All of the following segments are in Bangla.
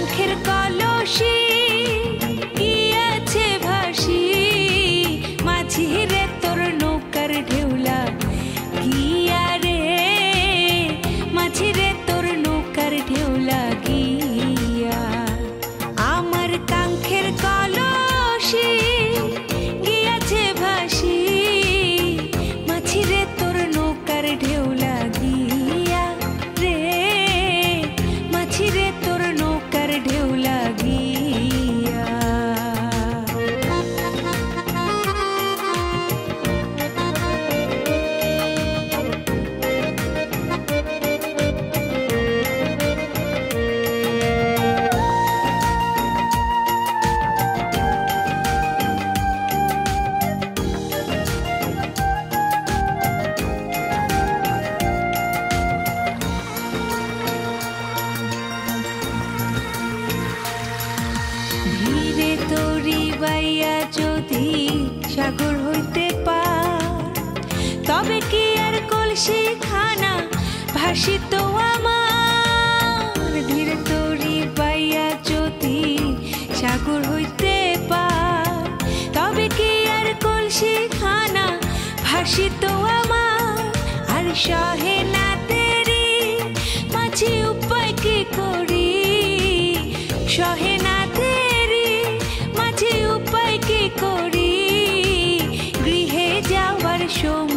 শঙ্খের কলসী লইয়া যদি সাগর হইতে পা তবে কি আর কলসি খানা ভাসিত আমার? ধীরে তরি পাইয়া যদি সাগর হইতে পা তবে কি আর কলসি খানা ভাসিত আমার? আর সহে না তেরি, মাঝে উপায় কি করি? সহে еще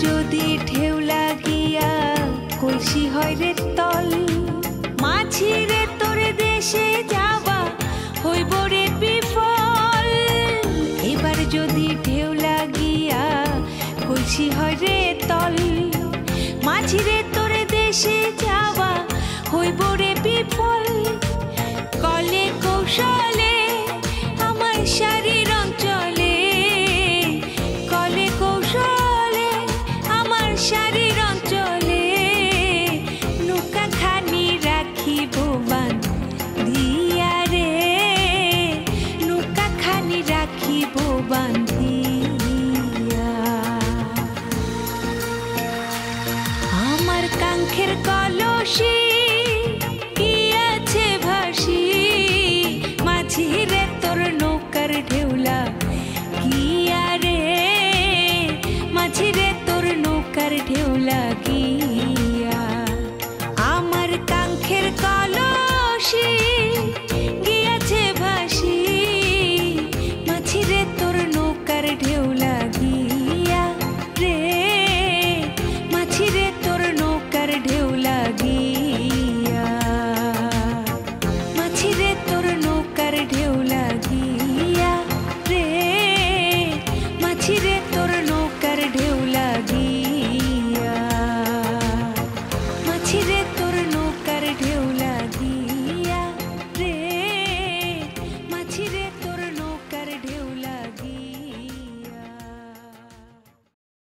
যদি ঢেউ লাগিয়া কলসি হয় রে তল মাছি রে তোরে দেশে যাবা হইব রে বিফল। এবার যদি ঢেউ লাগিয়া কলসি হয় রে তল মাছি রে তোরে দেশে যাবা হইব রে বিফল। কলে কৌশলে আমার শারীর নৌকার ঢেউলা গিয়া আমার কাঙ্ক্ষের কলসি গিয়াছে ভাসি মাছি রে তোর নৌকার ঢেউ লাগিয়া রে মাছি রে তোর নৌকার ঢেউ লাগিয়া মাছি রে তোর নৌকার ঢেউ লাগিয়া রে মাছি